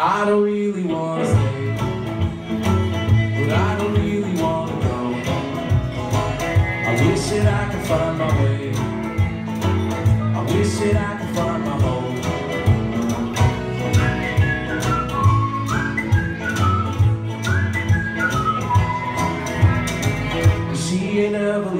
I don't really wanna stay, but I don't really wanna go. I wish that I could find my way. I wish that I could find my home. She ain't ever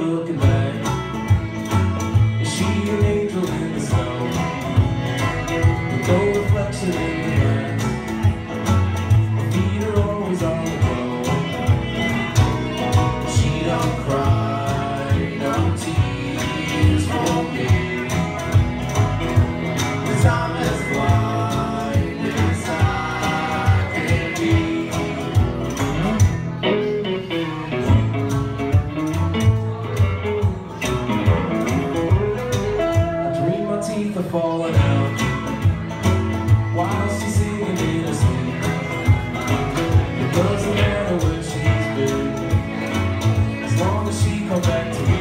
falling out while she's singing in her sleep. It doesn't matter where she's been, as long as she come back to me.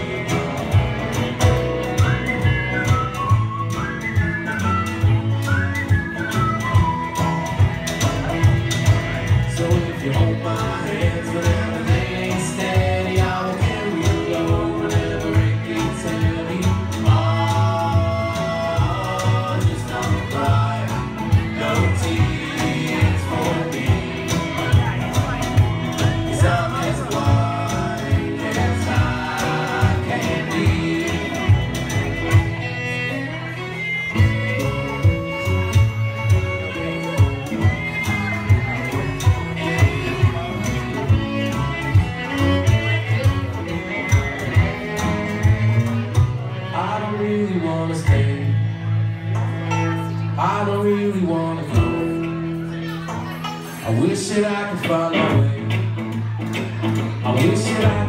So if you hold my hands don't really wanna stay. I don't really wanna go. I wish that I could find my way. I wish that I